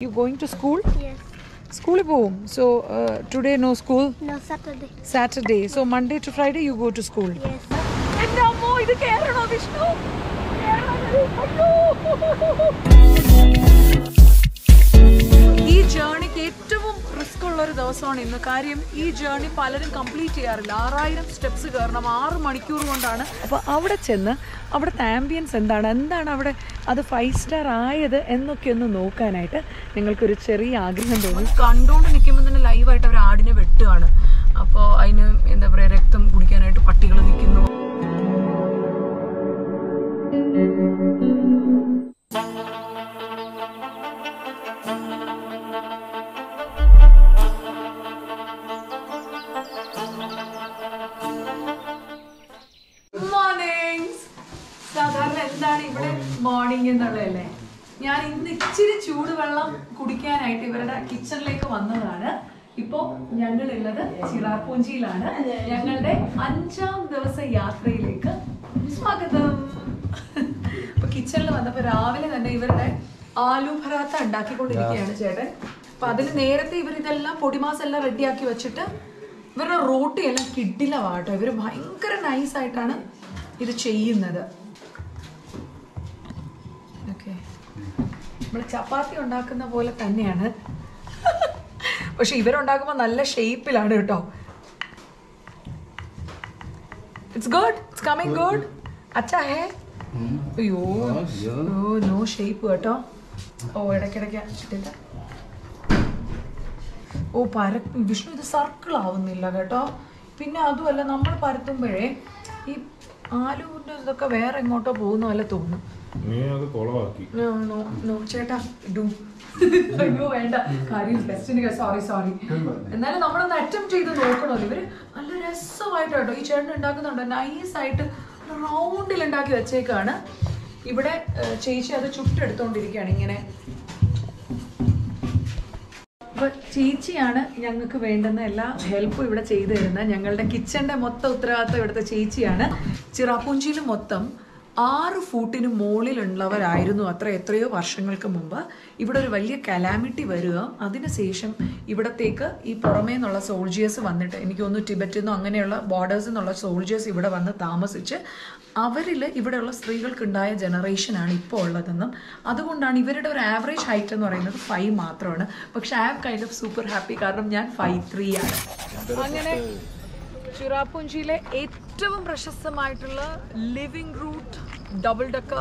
You going to school? Yes. സ്കൂളിൽ പോവും so today no school No, Saturday. Saturday so Monday to Friday you go to school Yes. എന്റെ അമ്മോ ഇത് കേരളോ വിഷ്ണു ഈ ജേണിക്ക് ഏറ്റവും റിസ്ക് ഉള്ള ഒരു ദിവസമാണ് ഇന്ന്. കാര്യം ഈ ജേണി പലരും കംപ്ലീറ്റ് ചെയ്യാറില്ല. ആറായിരം സ്റ്റെപ്സ് കയറണം. ആറ് മണിക്കൂർ കൊണ്ടാണ്. അപ്പോൾ അവിടെ ചെന്ന് അവിടുത്തെ ആംബിയൻസ് എന്താണ്? എന്താണ് അവിടെ അത് ഫൈവ് സ്റ്റാർ ആയത് എന്നൊക്കെ ഒന്ന് നോക്കാനായിട്ട് നിങ്ങൾക്കൊരു ചെറിയ ആഗ്രഹം തോന്നി. കണ്ടുകൊണ്ട് നിൽക്കുമ്പോൾ തന്നെ ലൈവായിട്ട് അവർ ആടിനെ വെട്ടുകയാണ് അപ്പോൾ അതിന് എന്താ പറയുക രക്തം കുടിക്കാനായിട്ട് പട്ടികൾ നിൽക്കുന്നു ചൂടുവെള്ളം കുടിക്കാനായിട്ട് ഇവരുടെ കിച്ചണിലേക്ക് വന്നതാണ്. ഇപ്പോ ഞങ്ങളുള്ളത് ചിറാപ്പൂഞ്ചിയിലാണ് ഞങ്ങളുടെ അഞ്ചാം ദിവസ യാത്രയിലേക്ക് സ്വാഗതം. അപ്പൊ കിച്ചണിൽ വന്നപ്പോ രാവിലെ തന്നെ ഇവരുടെ ആലു പറാത്ത ഉണ്ടാക്കിക്കൊണ്ടിരിക്കുകയാണ് ചേട്ടൻ. അപ്പൊ അതിന് നേരത്തെ ഇവർ ഇതെല്ലാം പൊടിമാസം എല്ലാം റെഡിയാക്കി വെച്ചിട്ട് ഇവരുടെ റോട്ടി എല്ലാം കിഡിലവാട്ടോ ഇവർ ഭയങ്കര നൈസായിട്ടാണ് ഇത് ചെയ്യുന്നത്. നമ്മൾ ചപ്പാത്തി ഉണ്ടാക്കുന്ന പോലെ തന്നെയാണ്. പക്ഷെ ഇവരുണ്ടാക്കുമ്പോൾ നല്ല ഷേപ്പിലാണ് കേട്ടോ. It's good it's coming good അച്ഛാ ഹേ. അയ്യോ. ഓ നോ ഷേപ്പ് കേട്ടോ. ഓ ഇടയ്ക്കിടയ്ക്ക് ഓ പര വിഷ്ണു ഇത് സർക്കിൾ ആവുന്നില്ല കേട്ടോ. പിന്നെ അതുമല്ല നമ്മൾ പരത്തുമ്പോഴേ ഈ ആലുവിന്റെ ഇതൊക്കെ വേറെ എങ്ങോട്ടോ പോകുന്ന പോലെ തോന്നും. നീ അത് കൊളവാക്കി. നോ നോ നോ ചേട്ടാ ഡു അയ്യോ വേണ്ട. കാര്യം ബെസ്റ്റിന് സോറി സോറി എന്നാലും നമ്മളൊന്ന് അറ്റംപ്റ്റ് ചെയ്ത് നോക്കണമല്ലോ ഇവർ നല്ല രസമായിട്ട് കേട്ടോ ഈ ചേട്ടൻ ഉണ്ടാക്കുന്നുണ്ട്. നൈസ് ആയിട്ട് റൗണ്ടിൽ ഉണ്ടാക്കി വെച്ചേക്കാണ്. ഇവിടെ ചേച്ചി അത് ചുട്ടെടുത്തോണ്ടിരിക്കുകയാണ് ഇങ്ങനെ. അപ്പൊ ചേച്ചിയാണ് ഞങ്ങൾക്ക് വേണ്ടുന്ന എല്ലാ ഹെൽപ്പും ഇവിടെ ചെയ്തു തരുന്നത്. ഞങ്ങളുടെ കിച്ചന്റെ മൊത്തം ഉത്തരവാദിത്തം ഇവിടുത്തെ ചേച്ചിയാണ്. ചിറാപ്പൂഞ്ചിയിൽ മൊത്തം. ആറ് ഫൂട്ടിന് മുകളിലുള്ളവരായിരുന്നു അത്ര എത്രയോ വർഷങ്ങൾക്ക് മുമ്പ്. ഇവിടെ ഒരു വലിയ കലാമിറ്റി വരിക. അതിനുശേഷം ഇവിടത്തേക്ക് ഈ പുറമേ നിന്നുള്ള സോൾജിയേഴ്സ് വന്നിട്ട് എനിക്ക് തോന്നുന്നു ടിബറ്റിൽ അങ്ങനെയുള്ള ബോർഡേഴ്സിൽ നിന്നുള്ള സോൾജിയേഴ്സ് ഇവിടെ വന്ന് താമസിച്ച് അവരിൽ ഇവിടെയുള്ള സ്ത്രീകൾക്കുണ്ടായ ജനറേഷനാണ് ഇപ്പോൾ ഉള്ളതെന്നും അതുകൊണ്ടാണ് ഇവരുടെ ഒരു ആവറേജ് ഹൈറ്റ് എന്ന് പറയുന്നത് ഫൈവ് മാത്രമാണ്. പക്ഷെ I am kind of super happy കാരണം ഞാൻ ഫൈവ് ത്രീ ആണ്. അങ്ങനെ ചിറാപ്പുഞ്ചിയിലെ ഏറ്റവും പ്രശസ്തമായിട്ടുള്ള ലിവിംഗ് റൂട്ട് ഡബിൾ ഡക്ക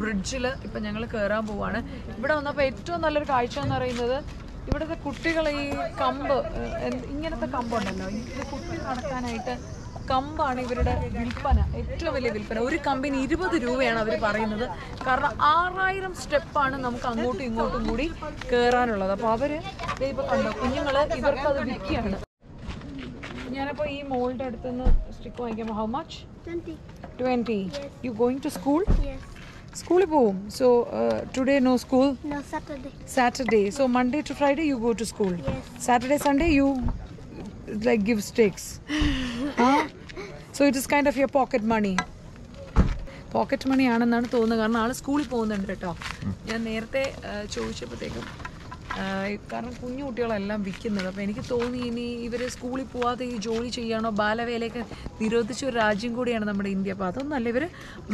ബ്രിഡ്ജിൽ ഇപ്പം ഞങ്ങൾ കയറാൻ പോവാണ്. ഇവിടെ വന്നപ്പോൾ ഏറ്റവും നല്ലൊരു കാഴ്ച എന്ന് പറയുന്നത് ഇവിടുത്തെ കുട്ടികൾ ഈ കമ്പ് ഇങ്ങനത്തെ കമ്പുണ്ടല്ലോ. ഇത് കുട്ടി നടക്കാനായിട്ട് കമ്പാണ് ഇവരുടെ വിൽപ്പന ഏറ്റവും വലിയ വിൽപ്പന. ഒരു കമ്പിന് ഇരുപത് രൂപയാണ് അവർ പറയുന്നത്. കാരണം ആറായിരം സ്റ്റെപ്പാണ് നമുക്ക് അങ്ങോട്ടും ഇങ്ങോട്ടും കൂടി കയറാനുള്ളത് അപ്പോൾ അവർ ഇപ്പോൾ കണ്ടോ കുഞ്ഞുങ്ങൾ ഇവർക്ക് അത് വിൽക്കുകയാണ്. ഞാനപ്പോൾ ഈ മോളുടെ അടുത്തുനിന്ന് സ്റ്റിക്ക് വാങ്ങിക്കുമ്പോൾ how much 20. Twenty you going to school. സ്കൂളിൽ പോവും. So today no school. Saturday so Monday to Friday you go to school. Saturday Sunday you like give stakes so it is kind of your pocket money pocket money ആണെന്നാണ് തോന്നുന്നത്. കാരണം ആൾ സ്കൂളിൽ പോകുന്നുണ്ട് കേട്ടോ. ഞാൻ നേരത്തെ ആ, ചോദിച്ചപ്പോഴത്തേക്കും കാരണം കുഞ്ഞു കുട്ടികളെല്ലാം വിൽക്കുന്നത്. അപ്പോൾ എനിക്ക് തോന്നി ഇനി ഇവർ സ്കൂളിൽ പോവാതെ ഈ ജോലി ചെയ്യാണോ ബാലവേലയൊക്കെ നിരോധിച്ച ഒരു രാജ്യം കൂടിയാണ് നമ്മുടെ ഇന്ത്യ. അപ്പോൾ അതൊന്നല്ല ഇവർ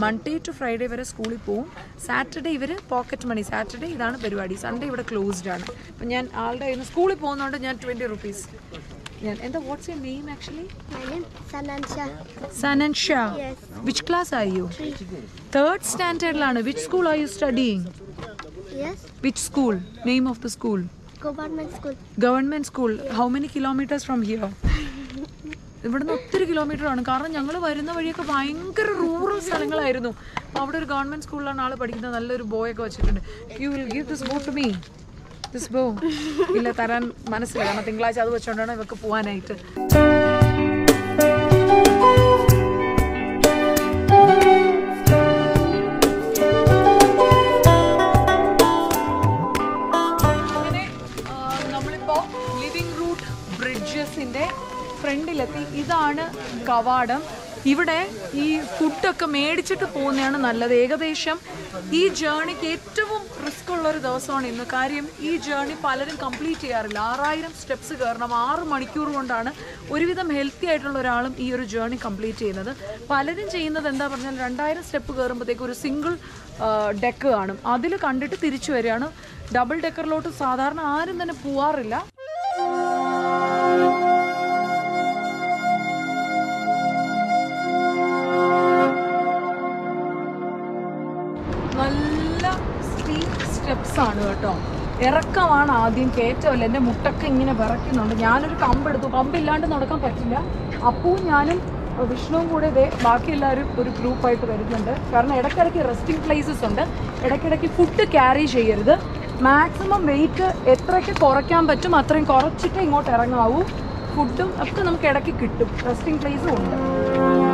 മൺഡേ ടു ഫ്രൈഡേ വരെ സ്കൂളിൽ പോവും. സാറ്റർഡേ ഇവർ പോക്കറ്റ് മണി സാറ്റർഡേ ഇതാണ് പരിപാടി. സൺഡേ ഇവിടെ ക്ലോസ്ഡ് ആണ്. അപ്പം ഞാൻ ആളുടെ സ്കൂളിൽ പോകുന്നതുകൊണ്ട് ഞാൻ ട്വന്റി റുപ്പീസ് ഞാൻ എന്താ what's your name actually സനൻഷ which class ആയി you third സ്റ്റാൻഡേർഡിലാണ് which school are you standard Yes. Which school? Name of the school? Government school. Government school. How many kilometers from here? ഇവിടുന്ന് ഒത്തിരി kilometre ആണ് കാരണം ഞങ്ങൾ വരുന്ന വഴിയൊക്കെ ഭയങ്കര റൂറൽ സ്ഥലങ്ങളായിരുന്നു അപ്പോൾ അവിടെ ഒരു ഗവൺമെന്റ് സ്കൂളിലാണ് ആൾ പഠിക്കുന്നത് നല്ലൊരു ബോ ഒക്കെ വെച്ചിട്ടുണ്ട് you will give this bow to me this bow ഇല്ല തരാൻ മനസ്സില്ല കാരണം തിങ്കളാഴ്ച അത് വെച്ചുകൊണ്ടാണ് ഇവർക്ക് പോകാനായിട്ട് ഫ്രണ്ടിലെത്തി. ഇതാണ് കവാടം. ഇവിടെ ഈ ഫുഡൊക്കെ മേടിച്ചിട്ട് പോകുന്നതാണ് നല്ലത്. ഏകദേശം ഈ ജേണിക്ക് ഏറ്റവും റിസ്ക് ഉള്ള ഒരു ദിവസമാണ് ഇന്ന്. കാര്യം ഈ ജേണി പലരും കംപ്ലീറ്റ് ചെയ്യാറില്ല. ആറായിരം സ്റ്റെപ്സ് കയറണം. ആറ് മണിക്കൂർ കൊണ്ടാണ് ഒരുവിധം ഹെൽത്തി ആയിട്ടുള്ള ഒരാളും ഈ ഒരു ജേണി കംപ്ലീറ്റ് ചെയ്യുന്നത്. പലരും ചെയ്യുന്നത് എന്താ പറഞ്ഞാൽ രണ്ടായിരം സ്റ്റെപ്പ് കയറുമ്പോഴത്തേക്ക് ഒരു സിംഗിൾ ഡെക്ക് കാണും. അതിൽ കണ്ടിട്ട് തിരിച്ചു വരികയാണ്. ഡബിൾ ഡെക്കറിലോട്ട് സാധാരണ ആരും തന്നെ പോവാറില്ല. ഇറക്കമാണ് ആദ്യം കയറ്റമല്ല എന്റെ മുട്ടൊക്കെ ഇങ്ങനെ വിറയ്ക്കുന്നുണ്ട്. ഞാനൊരു കമ്പെടുത്തു. കമ്പില്ലാണ്ട് നടക്കാൻ പറ്റില്ല. അപ്പവും ഞാനും വിഷ്ണുവും കൂടെ ഇതേ ബാക്കി എല്ലാവരും ഒരു ഗ്രൂപ്പായിട്ട് വരുന്നുണ്ട്. കാരണം ഇടയ്ക്കിടയ്ക്ക് റെസ്റ്റിംഗ് പ്ലേസസ് ഉണ്ട്. ഇടയ്ക്കിടയ്ക്ക് ഫുഡ് ക്യാരി ചെയ്യരുത്. മാക്സിമം വെയിറ്റ് എത്രയ്ക്ക് കുറയ്ക്കാൻ പറ്റും അത്രയും കുറച്ചിട്ട് ഇങ്ങോട്ട് ഇറങ്ങാവൂ. ഫുഡും ഒക്കെ നമുക്ക് ഇടയ്ക്ക് കിട്ടും. റെസ്റ്റിംഗ് പ്ലേസും ഉണ്ട്.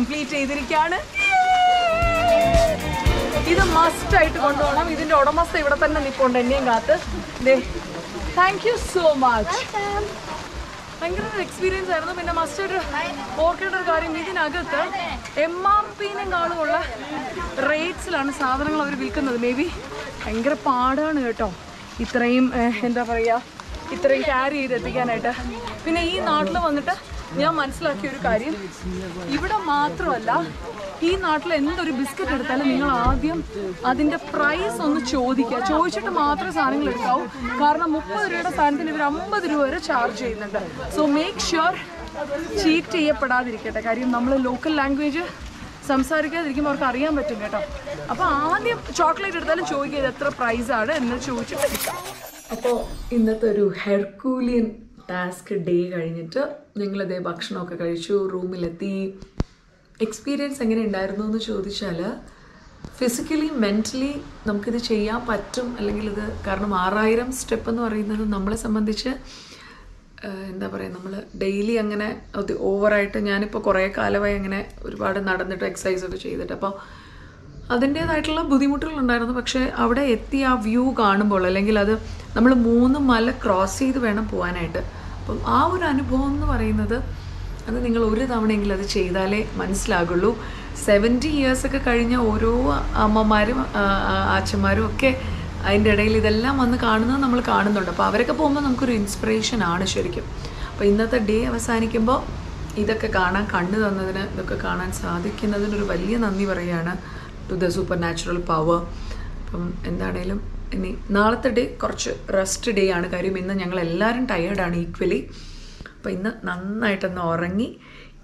കംപ്ലീറ്റ് ചെയ്തിരിക്കുകയാണ്. ഇത് മസ്റ്റ് ആയിട്ട് കൊണ്ടുപോകണം ഇതിന്റെ ഉടമസ്ഥ ഇവിടെ തന്നെ നിൽപ്പുണ്ട് എന്നെയും കാത്ത്. താങ്ക് യു സോ മച്ച് ഭയങ്കര ഒരു എക്സ്പീരിയൻസ് ആയിരുന്നു. പിന്നെ മസ്റ്റ് ഒരു ഓർക്കേണ്ട ഒരു കാര്യം ഇതിനകത്ത് എം ആർ പിന്നെങ്കാളുമുള്ള റേറ്റ്സിലാണ് സാധനങ്ങൾ അവർ വിൽക്കുന്നത്. മേ ബി ഭയങ്കര പാടാണ് കേട്ടോ. ഇത്രയും എന്താ പറയുക ഇത്രയും ക്യാരി ചെയ്ത് എത്തിക്കാനായിട്ട്. പിന്നെ ഈ നാട്ടിൽ വന്നിട്ട് ഞാൻ മനസ്സിലാക്കിയ ഒരു കാര്യം. ഇവിടെ മാത്രമല്ല ഈ നാട്ടിൽ എന്തൊരു ബിസ്ക്കറ്റ് എടുത്താലും നിങ്ങൾ ആദ്യം അതിന്റെ പ്രൈസ് ഒന്ന് ചോദിക്കുക. ചോദിച്ചിട്ട് മാത്രമേ സാധനങ്ങൾ എടുക്കാവൂ. കാരണം മുപ്പത് രൂപയുടെ സാധനത്തിന് ഇവർ അമ്പത് രൂപ വരെ ചാർജ് ചെയ്യുന്നുണ്ട്. സോ മേക്ക് ഷുവർ ചീറ്റ് ചെയ്യപ്പെടാതിരിക്കട്ടെ. കാര്യം നമ്മൾ ലോക്കൽ ലാംഗ്വേജ് സംസാരിക്കാതിരിക്കുമ്പോൾ അവർക്ക് അറിയാൻ പറ്റും കേട്ടോ. അപ്പോൾ ആദ്യം ചോക്ലേറ്റ് എടുത്താലും ചോദിക്കുക എത്ര പ്രൈസാണ് എന്ന് ചോദിച്ചിട്ട്. അപ്പോൾ ഇന്നത്തെ ഒരു ഹെർക്കൂലിയൻ ടാസ്ക് ഡേ കഴിഞ്ഞിട്ട് ഞങ്ങളിതേ ഭക്ഷണമൊക്കെ കഴിച്ചു റൂമിലെത്തി എക്സ്പീരിയൻസ് എങ്ങനെ ഉണ്ടായിരുന്നു എന്ന് ചോദിച്ചാൽ ഫിസിക്കലി മെന്റലി നമുക്കിത് ചെയ്യാൻ പറ്റും അല്ലെങ്കിൽ ഇത് കാരണം ആറായിരം സ്റ്റെപ്പ് എന്ന് പറയുന്നത് നമ്മളെ സംബന്ധിച്ച് എന്താ പറയുക നമ്മൾ ഡെയിലി അങ്ങനെ ഓവറായിട്ട് ഞാനിപ്പോൾ കുറേ കാലമായി അങ്ങനെ ഒരുപാട് നടന്നിട്ട് എക്സസൈസൊക്കെ ചെയ്തിട്ട്. അപ്പോൾ അതിന്റേതായിട്ടുള്ള ബുദ്ധിമുട്ടുകളുണ്ടായിരുന്നു. പക്ഷേ അവിടെ എത്തി ആ വ്യൂ കാണുമ്പോൾ അല്ലെങ്കിൽ അത് നമ്മൾ മൂന്ന് മല ക്രോസ് ചെയ്ത് വേണം പോകാനായിട്ട് അപ്പം ആ ഒരു അനുഭവം എന്ന് പറയുന്നത് അത് നിങ്ങൾ ഒരു തവണയെങ്കിലും അത് ചെയ്താലേ മനസ്സിലാകുള്ളൂ. സെവന്റി ഇയേഴ്സൊക്കെ കഴിഞ്ഞ ഓരോ അമ്മമാരും അച്ഛന്മാരും ഒക്കെ അതിന്റെ ഇടയിൽ ഇതെല്ലാം വന്ന് കാണുന്നത് നമ്മൾ കാണുന്നുണ്ട്. അപ്പോൾ അവരൊക്കെ പോകുമ്പോൾ നമുക്കൊരു ഇൻസ്പിറേഷൻ ആണ് ശരിക്കും. അപ്പോൾ ഇന്നത്തെ ഡേ അവസാനിക്കുമ്പോൾ ഇതൊക്കെ കാണാൻ കണ്ടു തന്നതിന് ഇതൊക്കെ കാണാൻ സാധിക്കുന്നതിനൊരു വലിയ നന്ദി പറയുകയാണ്. To the super natural power അപ്പം എന്താണേലും ഇനി നാളത്തെ ഡേ കുറച്ച് റെസ്റ്റ് ഡേ ആണ്. കാര്യം ഇന്ന് ഞങ്ങൾ എല്ലാവരും ടയേർഡാണ് ഈക്വലി അപ്പോൾ ഇന്ന് നന്നായിട്ടൊന്ന് ഉറങ്ങി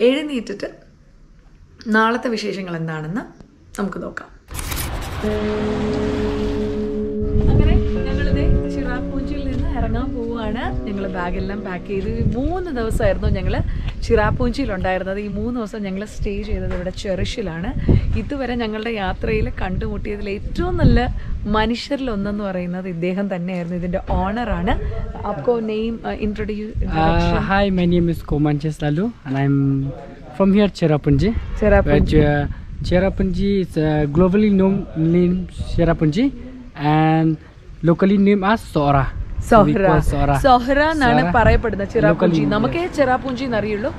എഴുന്നേറ്റിട്ട് നാളത്തെ വിശേഷങ്ങൾ എന്താണെന്ന് നമുക്ക് നോക്കാം. അങ്ങനെ ഞങ്ങളിത് ചിറാപ്പൂഞ്ചിയിൽ നിന്ന് ഇറങ്ങാൻ പോവുകയാണ്. ഞങ്ങൾ ബാഗെല്ലാം പാക്ക് ചെയ്ത് മൂന്ന് ദിവസമായിരുന്നു ഞങ്ങൾ ചിറാപ്പൂഞ്ചിയിലുണ്ടായിരുന്നത് ഈ മൂന്ന് ദിവസം ഞങ്ങൾ സ്റ്റേ ചെയ്തത് ഇവിടെ ചെറിഷിലാണ് ഇതുവരെ ഞങ്ങളുടെ യാത്രയിൽ കണ്ടുമുട്ടിയതിൽ ഏറ്റവും നല്ല മനുഷ്യരിലൊന്നെന്ന് പറയുന്നത് ഇദ്ദേഹം തന്നെയായിരുന്നു. ഇതിന്റെ ഓണറാണ് അപ്പോൾ name introduce hi my name is കോമാൻജി സലു I am from here Cherrapunji Cherrapunji Cherrapunji globally known name Cherrapunji and locally name ആ സോറ സൊഹ്റ എന്നാണ്. പറയപ്പെടുന്നത് ചിറാപുഞ്ചി. നമുക്കേ ചിറാപുഞ്ചി എന്നറിയുള്ളൂ.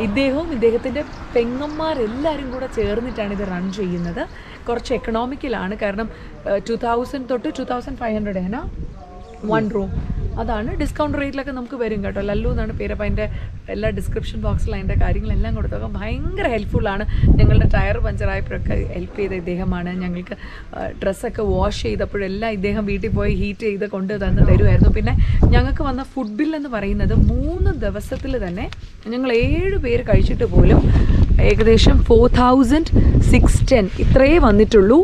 ഇദ്ദേഹവും ഇദ്ദേഹത്തിന്റെ പെങ്ങന്മാരെല്ലാരും കൂടെ ചേർന്നിട്ടാണ് ഇത് റൺ ചെയ്യുന്നത്. കുറച്ച് എക്കണോമിക്കലാണ് കാരണം ടു തൗസൻഡ് തൊട്ട് ടു തൗസൻഡ് ഫൈവ് ഹൺഡ്രഡ് ആണ്. വൺ റൂം അതാണ് ഡിസ്കൗണ്ട് റേറ്റിലൊക്കെ നമുക്ക് വരും കേട്ടോ. ലല്ലു എന്നാണ് പേര് അപ്പോൾ അതിന്റെ എല്ലാ ഡിസ്ക്രിപ്ഷൻ ബോക്സിൽ അതിന്റെ കാര്യങ്ങളെല്ലാം കൊടുത്തൊക്കെ. ഭയങ്കര ഹെൽപ്ഫുള്ളാണ് ഞങ്ങളുടെ ടയർ പഞ്ചറായപ്പോഴൊക്കെ ഹെൽപ്പ് ചെയ്ത ഇദ്ദേഹമാണ്. ഞങ്ങൾക്ക് ഡ്രസ്സൊക്കെ വാഷ് ചെയ്തപ്പോഴെല്ലാം ഇദ്ദേഹം വീട്ടിൽ പോയി ഹീറ്റ് ചെയ്ത് കൊണ്ട് തന്ന് തരുമായിരുന്നു. പിന്നെ ഞങ്ങൾക്ക് വന്ന ഫുഡ് ബിൽ എന്ന് പറയുന്നത് മൂന്ന് ദിവസത്തിൽ തന്നെ ഞങ്ങൾ ഏഴ് പേര് കഴിച്ചിട്ട് പോലും ഏകദേശം ഫോർ തൗസൻഡ് സിക്സ് ടെൻ ഇത്രയേ വന്നിട്ടുള്ളൂ.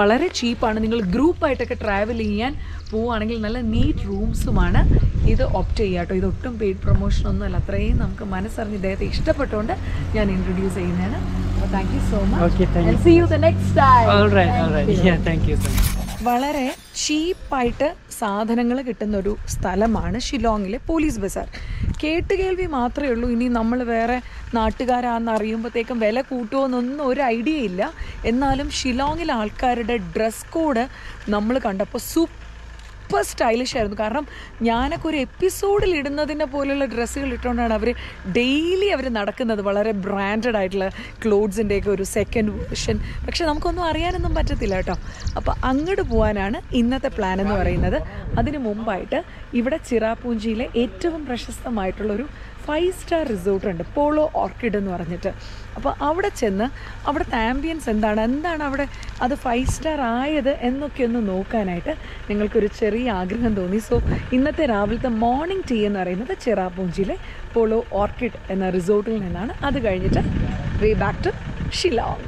വളരെ ചീപ്പാണ്. നിങ്ങൾ ഗ്രൂപ്പായിട്ടൊക്കെ ട്രാവൽ ചെയ്യാൻ പോവുകയാണെങ്കിൽ നല്ല നീറ്റ് റൂംസുമാണ് ഇത് ഓപ്റ്റ് ചെയ്യുക കേട്ടോ. ഇതൊട്ടും പെയ്ഡ് പ്രൊമോഷൻ ഒന്നുമല്ല അത്രയും നമുക്ക് മനസ്സറിഞ്ഞ് ഇദ്ദേഹത്തെ ഇഷ്ടപ്പെട്ടുകൊണ്ട് ഞാൻ ഇൻട്രൊഡ്യൂസ് ചെയ്യുന്നതാണ്. അപ്പോൾ thank you so. Much see you the next time thank you so right. വളരെ ചീപ്പായിട്ട് സാധനങ്ങൾ കിട്ടുന്ന ഒരു സ്ഥലമാണ് ഷിലോങ്ങിലെ പോലീസ് ബസാർ. കേട്ടുകേൾവി മാത്രമേ ഉള്ളൂ. ഇനി നമ്മൾ വേറെ നാട്ടുകാരാണെന്ന് അറിയുമ്പോഴത്തേക്കും വില കൂട്ടുമോ എന്നൊന്നും ഒരു ഐഡിയ ഇല്ല. എന്നാലും ഷിലോങ്ങിലെ ആൾക്കാരുടെ ഡ്രസ് കോഡ് നമ്മൾ കണ്ടപ്പോൾ സൂപ്പർ സ്റ്റൈലിഷ് ആയിരുന്നു. കാരണം ഞാനൊക്കെ ഒരു എപ്പിസോഡിൽ ഇടുന്നതിനെ പോലെയുള്ള ഡ്രസ്സുകൾ ഇട്ടുകൊണ്ടാണ് അവർ ഡെയിലി അവർ നടക്കുന്നത്. വളരെ ബ്രാൻഡഡ് ആയിട്ടുള്ള ക്ലോത്ത്സിന്റെയൊക്കെ ഒരു സെക്കൻഡ് വേർഷൻ പക്ഷെ നമുക്കൊന്നും അറിയാനൊന്നും പറ്റത്തില്ല കേട്ടോ. അപ്പോൾ അങ്ങോട്ട് പോകാനാണ് ഇന്നത്തെ പ്ലാൻ എന്ന് പറയുന്നത്. അതിന് മുമ്പായിട്ട് ഇവിടെ ചിറാപൂഞ്ചിയിലെ ഏറ്റവും പ്രശസ്തമായിട്ടുള്ളൊരു ഫൈവ് സ്റ്റാർ റിസോർട്ട് ഉണ്ട് പോളോ ഓർക്കിഡ് എന്ന് പറഞ്ഞിട്ട്. അപ്പോൾ അവിടെ ചെന്ന് അവിടുത്തെ ആംബിയൻസ് എന്താണ്? എന്താണ് അവിടെ അത് ഫൈവ് സ്റ്റാർ ആയത് എന്നൊക്കെ ഒന്ന് നോക്കാനായിട്ട് നിങ്ങൾക്കൊരു ചെറിയ ആഗ്രഹം തോന്നി. സോ ഇന്നത്തെ രാവിലത്തെ മോർണിംഗ് ടീ എന്ന് പറയുന്നത് ചെറാപൂഞ്ചിയിലെ പോളോ ഓർക്കിഡ് എന്ന റിസോർട്ടിൽ നിന്നാണ്. അത് കഴിഞ്ഞിട്ട് വേ ബാക്ക് ടു ഷിലോങ്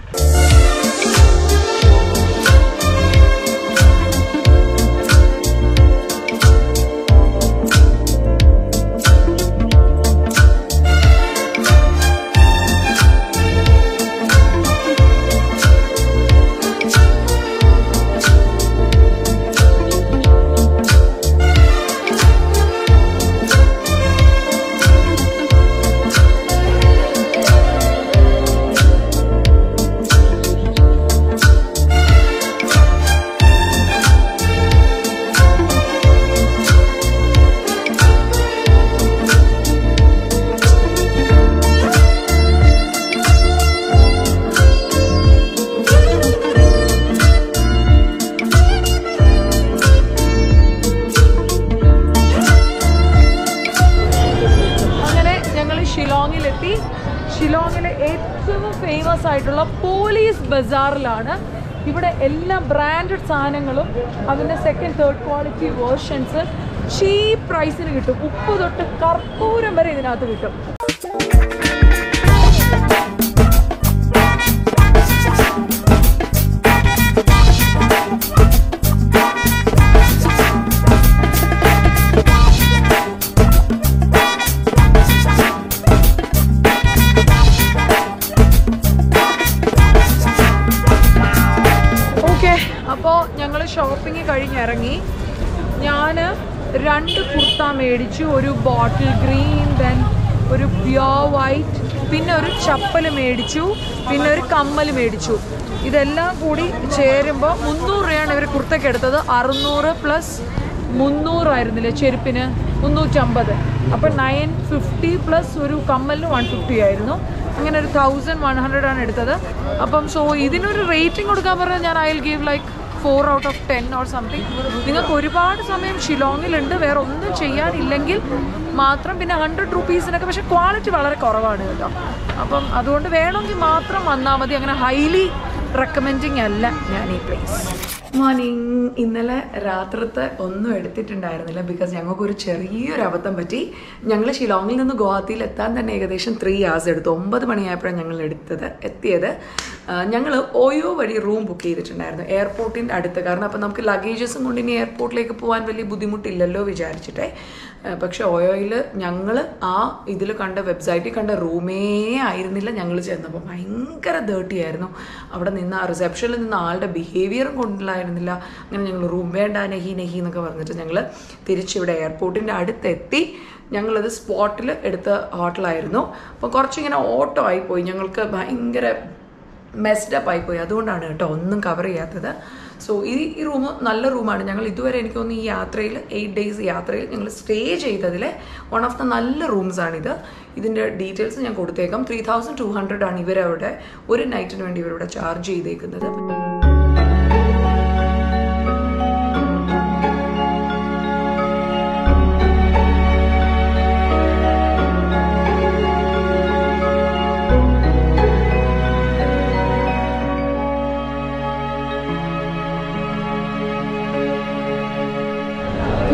ബസാറിലാണ്. ഇവിടെ എല്ലാ ബ്രാൻഡഡ് സാധനങ്ങളും അതിന്റെ second third quality versions cheap പ്രൈസിന് കിട്ടും. ഉപ്പ് തൊട്ട് കർപ്പൂരം വരെ ഇതിനകത്ത് കിട്ടും. രണ്ട് കുർത്ത മേടിച്ചു ഒരു ബോട്ടിൽ ഗ്രീൻ ദെൻ ഒരു പ്യോർ വൈറ്റ് പിന്നെ ഒരു ചപ്പൽ മേടിച്ചു പിന്നെ ഒരു കമ്മൽ മേടിച്ചു. ഇതെല്ലാം കൂടി ചേരുമ്പോൾ മുന്നൂറ് രൂപയാണ് ഇവർ കുർത്തയ്ക്ക് എടുത്തത്. അറുന്നൂറ് പ്ലസ് മുന്നൂറായിരുന്നില്ലേ ചെരുപ്പിന്? മുന്നൂറ്റമ്പത്. അപ്പം നയൻ ഫിഫ്റ്റി പ്ലസ് ഒരു കമ്മലിന് വൺ ഫിഫ്റ്റി ആയിരുന്നു. അങ്ങനെ ഒരു തൗസൻഡ് വൺ ഹൺഡ്രഡ് ആണ് എടുത്തത്. അപ്പം സോ ഇതിനൊരു റേറ്റിംഗ് കൊടുക്കാൻ പറഞ്ഞാൽ ഞാൻ I will give like four out of ten or something നിങ്ങൾക്ക് ഒരുപാട് സമയം ഷിലോങ്ങിലുണ്ട്. വേറെ ഒന്നും ചെയ്യാനില്ലെങ്കിൽ മാത്രം പിന്നെ ഹൺഡ്രഡ് റുപ്പീസിനൊക്കെ പക്ഷേ ക്വാളിറ്റി വളരെ കുറവാണ് കേട്ടോ. അപ്പം അതുകൊണ്ട് വേണമെങ്കിൽ മാത്രം വന്നാൽ മതി. അങ്ങനെ ഹൈലി റെക്കമെൻഡിങ് അല്ല ഞാൻ ഈ പ്ലേസ് മോർണിംഗ് ഇന്നലെ രാത്രിത്തെ ഒന്നും എടുത്തിട്ടുണ്ടായിരുന്നില്ല ബിക്കോസ് ഞങ്ങൾക്ക് ഒരു ചെറിയൊരു അബദ്ധം പറ്റി. ഞങ്ങൾ ഷിലോങ്ങിൽ നിന്ന് ഗുവാഹത്തിയിൽ എത്താൻ തന്നെ ഏകദേശം ത്രീ ഹവേഴ്സ് എടുത്തു. ഒമ്പത് മണിയായപ്പോഴാണ് ഞങ്ങൾ എടുത്തത് എത്തിയത്. ഞങ്ങൾ ഓയോ വഴി റൂം ബുക്ക് ചെയ്തിട്ടുണ്ടായിരുന്നു. എയർപോർട്ടിന്റെ അടുത്ത്. കാരണം അപ്പം നമുക്ക് ലഗേജസും കൊണ്ട് ഇനി എയർപോർട്ടിലേക്ക് പോകാൻ വലിയ ബുദ്ധിമുട്ടില്ലല്ലോ വിചാരിച്ചിട്ടേ. പക്ഷെ ഓയോയിൽ ഞങ്ങൾ ആ ഇതിൽ കണ്ട വെബ്സൈറ്റിൽ കണ്ട റൂമേ ആയിരുന്നില്ല ഞങ്ങൾ ചെന്നപ്പോൾ ഭയങ്കര ഡേർട്ടി ആയിരുന്നു. അവിടെ നിന്ന് ആ റിസപ്ഷനിൽ നിന്ന് ആളുടെ ബിഹേവിയറും കൊണ്ടില്ലായിരുന്നില്ല അങ്ങനെ ഞങ്ങൾ റൂം വേണ്ട നെഹി നെഹി എന്നൊക്കെ പറഞ്ഞിട്ട് ഞങ്ങൾ തിരിച്ചിവിടെ എയർപോർട്ടിന്റെ അടുത്തെത്തി. ഞങ്ങളത് സ്പോട്ടിൽ എടുത്ത ഹോട്ടലായിരുന്നു അപ്പോൾ കുറച്ചിങ്ങനെ ഓട്ടോ ആയിപ്പോയി. ഞങ്ങൾക്ക് ഭയങ്കര മെസ്ഡപ്പ് ആയിപ്പോയി. അതുകൊണ്ടാണ് കേട്ടോ ഒന്നും കവർ ചെയ്യാത്തത്. സോ ഈ ഈ റൂം നല്ല റൂമാണ് ഞങ്ങൾ ഇതുവരെ എനിക്ക് തോന്നുന്നു ഈ യാത്രയിൽ എയ്റ്റ് ഡേയ്സ് യാത്രയിൽ ഞങ്ങൾ സ്റ്റേ ചെയ്തതിൽ വൺ ഓഫ് ദ നല്ല റൂംസ് ആണിത്. ഇതിന്റെ ഡീറ്റെയിൽസ് ഞാൻ കൊടുത്തേക്കാം. ത്രീ തൗസൻഡ് ടു ഹൺഡ്രഡ് ആണ് ഇവരവിടെ ഒരു നൈറ്റിന് വേണ്ടി ഇവരവിടെ ചാർജ് ചെയ്തേക്കുന്നത്.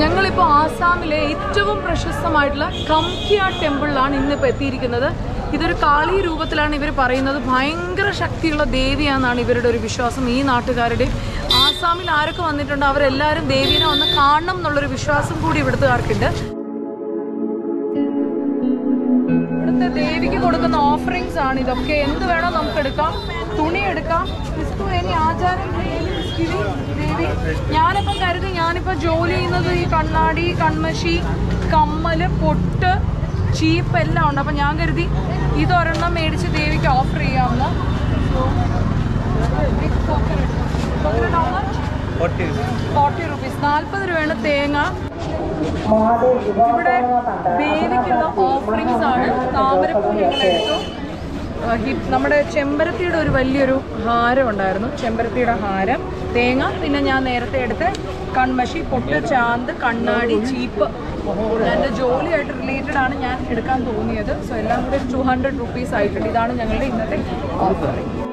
ഞങ്ങളിപ്പോൾ ആസാമിലെ ഏറ്റവും പ്രശസ്തമായിട്ടുള്ള കംകിയ ടെമ്പിളിലാണ് ഇന്നിപ്പോൾ എത്തിയിരിക്കുന്നത്. ഇതൊരു കാളി രൂപത്തിലാണ് ഇവർ പറയുന്നത്. ഭയങ്കര ശക്തിയുള്ള ദേവിയാണെന്നാണ് ഇവരുടെ ഒരു വിശ്വാസം ഈ നാട്ടുകാരുടെയും ആസാമിൽ ആരൊക്കെ വന്നിട്ടുണ്ടോ അവരെല്ലാവരും ദേവീനെ ഒന്ന് കാണണം എന്നുള്ളൊരു വിശ്വാസം കൂടി ഇവിടുത്തുകാർക്കുണ്ട്. ഇവിടുത്തെ ദേവിക്ക് കൊടുക്കുന്ന ഓഫറിങ്സ് ആണ് ഇതൊക്കെ. എന്ത് വേണോ നമുക്ക് എടുക്കാം. തുണി എടുക്കാം. ക്രിസ്തു ഇനി ആചാരം ദേവി ഞാനിപ്പം കരുതി ഞാനിപ്പോൾ ജോലി ചെയ്യുന്നത് ഈ കണ്ണാടി കൺമശി കമ്മൽ പൊട്ട് ചീപ്പ് എല്ലാം ഉണ്ട്. അപ്പം ഞാൻ കരുതി ഇതൊരെണ്ണം മേടിച്ച് ദേവിക്ക് ഓഫർ ചെയ്യാമെന്ന് ഫോർട്ടി റുപ്പീസ് നാൽപ്പത് രൂപയാണ് തേങ്ങ. ഇവിടെ ദേവിക്കുള്ള ഓഫറിങ്സ് ആണ്. താമരപ്പൂ നമ്മുടെ ചെമ്പരത്തിയുടെ ഒരു വലിയൊരു ഹാരം ഉണ്ടായിരുന്നു. ചെമ്പരത്തിയുടെ ഹാരം. തേങ്ങ. പിന്നെ ഞാൻ നേരത്തെ എടുത്ത് കൺമഷി പൊട്ട് ചാന്ത് കണ്ണാടി ചീപ്പ്. എന്റെ ജോലിയായിട്ട് റിലേറ്റഡ് ആണ് ഞാൻ എടുക്കാൻ തോന്നിയത്. സോ എല്ലാം കൂടി ടു ഹൺഡ്രഡ് റുപ്പീസ് ആയിട്ടുണ്ട്. ഇതാണ് ഞങ്ങളുടെ ഇന്നത്തെ ഓഫറിങ്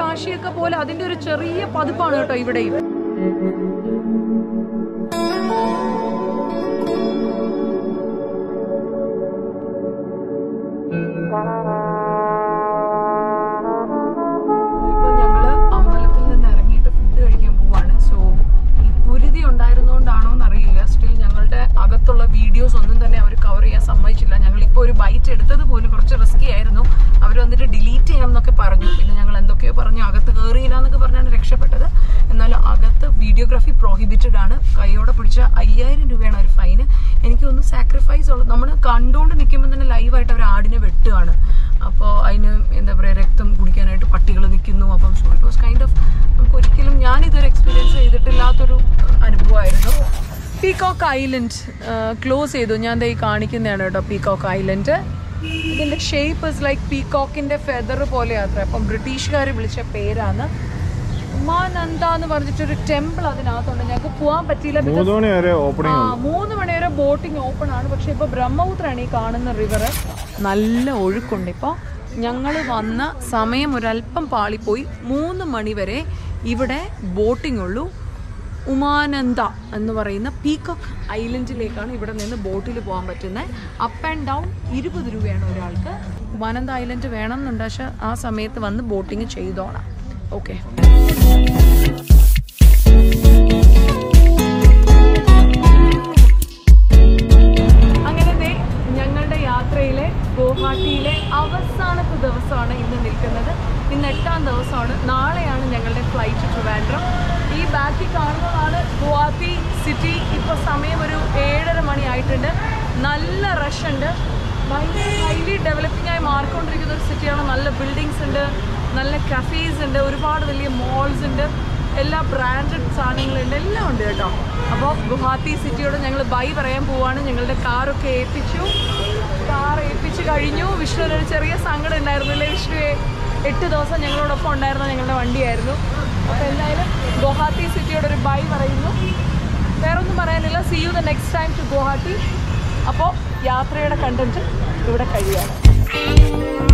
ഭാഷയൊക്കെ പോലെ അതിന്റെ ഒരു ചെറിയ പതിപ്പാണ് കേട്ടോ ഇവിടെയും. ഇപ്പൊ ഈ ഒന്നും തന്നെ അവർ കവർ ചെയ്യാൻ സമ്മതിച്ചില്ല. ഞങ്ങൾ ഇപ്പോൾ ഒരു ബൈറ്റ് എടുത്തത് പോലും കുറച്ച് റിസ്കി വന്നിട്ട് ഡിലീറ്റ് ചെയ്യാം എന്നൊക്കെ പറഞ്ഞു. പിന്നെ ഞങ്ങൾ എന്തൊക്കെയോ പറഞ്ഞു അകത്ത് കയറിയില്ല എന്നൊക്കെ പറഞ്ഞാണ് രക്ഷപ്പെട്ടത്. എന്നാലും അകത്ത് വീഡിയോഗ്രാഫി പ്രോഹിബിറ്റഡ് ആണ്. കൈയോടെ പിടിച്ച അയ്യായിരം രൂപയാണ് ഒരു ഫൈന് എനിക്ക് ഒന്ന് സാക്രിഫൈസ് ഉള്ളത് നമ്മൾ കണ്ടുകൊണ്ട് നിൽക്കുമ്പോൾ തന്നെ ലൈവായിട്ട് അവർ ആടിനെ വെട്ടുകയാണ് അപ്പോൾ അതിന് എന്താ പറയുക രക്തം കുടിക്കാനായിട്ട് പട്ടികൾ നിൽക്കുന്നു അപ്പം so it was kind of നമുക്ക് ഒരിക്കലും ഞാൻ എക്സ്പീരിയൻസ് ചെയ്തിട്ടില്ലാത്തൊരു അനുഭവമായിരുന്നു. പീകോക്ക് ഐലൻഡ് ക്ലോസ് ചെയ്തു. ഞാൻ ഈ കാണിക്കുന്നതാണ് കേട്ടോ പീകോക്ക് ഐലൻഡ് ഇതിന്റെ ഷേപ്പ് ഇസ് ലൈക്ക് പീകോക്കിന്റെ ഫെദർ പോലെ യാത്ര. അപ്പം ബ്രിട്ടീഷുകാർ വിളിച്ച പേരാണ് ഉമാനന്ദ എന്ന് പറഞ്ഞിട്ടൊരു ടെമ്പിൾ അതിനകത്തുണ്ട്. ഞങ്ങൾക്ക് പോകാൻ പറ്റിയില്ല മൂന്ന് മണി വരെ ബോട്ടിംഗ് ഓപ്പൺ ആണ്. പക്ഷെ ഇപ്പൊ ബ്രഹ്മപുത്രയാണ് ഈ കാണുന്ന റിവർ നല്ല ഒഴുക്കുണ്ട് ഇപ്പോൾ ഞങ്ങൾ വന്ന സമയം ഒരല്പം പാളിപ്പോയി. മൂന്ന് മണി വരെ ഇവിടെ ബോട്ടിംഗ് ഉള്ളൂ. ഉമാനന്ദ എന്ന് പറയുന്ന പീകോക്ക് ഐലൻഡിലേക്കാണ് ഇവിടെ നിന്ന് ബോട്ടിൽ പോകാൻ പറ്റുന്നത്. അപ്പ് ആൻഡ് ഡൗൺ ഇരുപത് രൂപയാണ് ഒരാൾക്ക്. ഉമാനന്ദ ഐലൻഡ് വേണമെന്നുണ്ട്. പക്ഷെ ആ സമയത്ത് വന്ന് ബോട്ടിങ് ചെയ്തോണം ഓക്കെ അങ്ങനെ ഞങ്ങളുടെ യാത്രയിലെ ഗുവാഹട്ടിയിലെ അവസാനത്തെ ദിവസമാണ് ഇന്ന് നിൽക്കുന്നത്. ഇന്ന് എട്ടാം ദിവസമാണ്. നാളെയാണ് ഞങ്ങളുടെ ഫ്ലൈറ്റ് ട്രിവാൻഡ്രം ഈ ബാക്കി കാണുന്നതാണ് ഗുവാഹത്തി സിറ്റി. ഇപ്പോൾ സമയം ഒരു ഏഴര മണി ആയിട്ടുണ്ട് നല്ല റഷ് ഉണ്ട്. ഭയങ്കര ഹൈലി ഡെവലപ്പിംഗ് ആയി മാറിക്കൊണ്ടിരിക്കുന്ന ഒരു സിറ്റിയാണ് നല്ല ബിൽഡിങ്സ് ഉണ്ട്. നല്ല കഫേസ് ഉണ്ട്. ഒരുപാട് വലിയ മോൾസ് ഉണ്ട്. എല്ലാ ബ്രാൻഡഡ് സാധനങ്ങളുണ്ട്. എല്ലാം ഉണ്ട് കേട്ടോ. അപ്പോൾ ഗുവാഹത്തി സിറ്റിയോട് ഞങ്ങൾ ബൈ പറയാൻ പോവാണ്. ഞങ്ങളുടെ കാറൊക്കെ ഏൽപ്പിച്ചു. കാർ ഏൽപ്പിച്ച് കഴിഞ്ഞു. വിഷ്ണുവിനൊരു ചെറിയ സങ്കടം ഉണ്ടായിരുന്നില്ലേ. വിഷ്ണുവെ എട്ട് ദിവസം ഞങ്ങളോടൊപ്പം ഉണ്ടായിരുന്ന ഞങ്ങളുടെ വണ്ടിയായിരുന്നു. അപ്പോൾ എന്തായാലും ഗുവാഹത്തി സിറ്റിയോട് ഒരു ബൈ പറയുന്നു. വേറൊന്നും പറയാനില്ല. See you the next time to Guwahati അപ്പോൾ യാത്രയുടെ കണ്ടന്റ് ഇവിടെ കഴിയാണ്